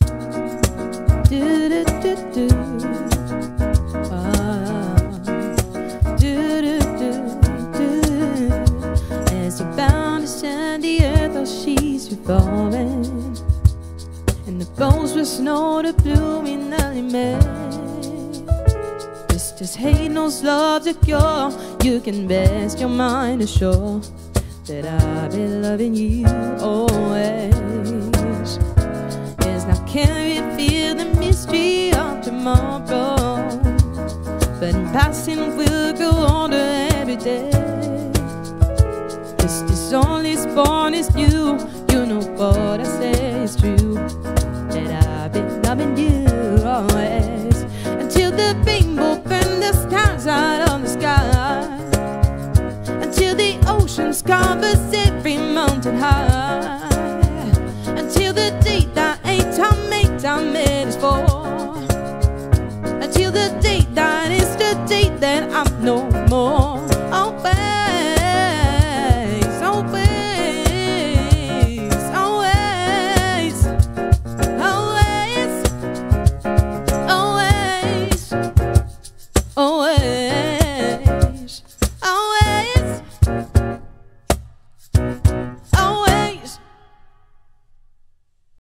Do do do. As to stand the earth, oh she's revolving, and the bones with snow to blooming early May. Just as hate knows love's a cure, you can rest your mind assured that I've been loving you always. Can you feel the mystery of tomorrow? But in passing, we'll go on every day. Just as only born is new, you know what I say is true. That I've been loving you always until the rainbow burn the stars out of the sky until the oceans covers every mountain high for. Until the day that is the day that I'm no more